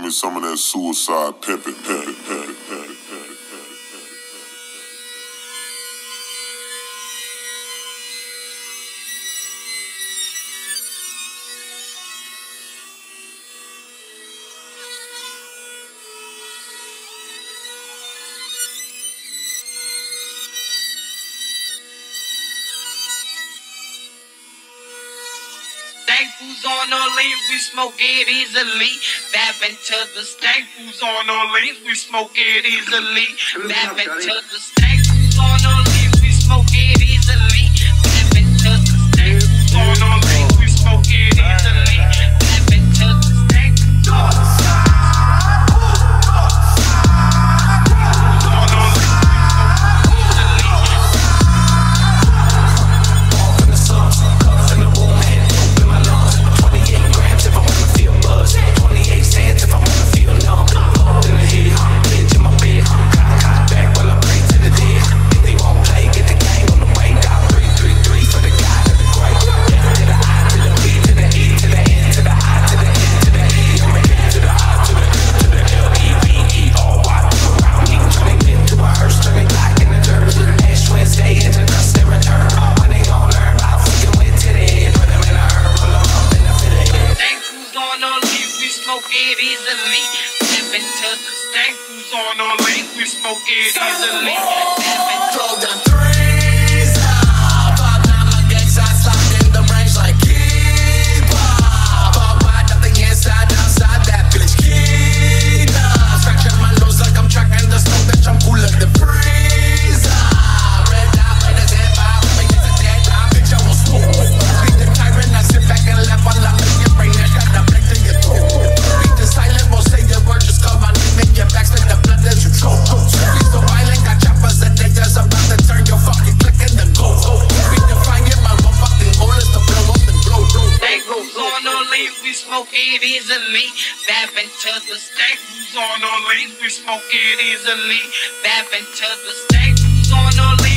Me some of that suicide pimpin', pimpin', pimpin', fools on the lean, we smoke it easily. Dab into the fools on the lean, we smoke it easily. Dab into the fools on the lean, we smoke it smoke it easily. Dab into the stank on the lean, we smoke it easily. Dab into the we smoke it easily. Dab into the fools on the lean, we smoke it easily. Dab into the fools on the lean,